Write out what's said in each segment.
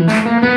Mm-hmm.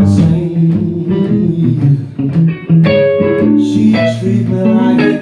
same. She treats me like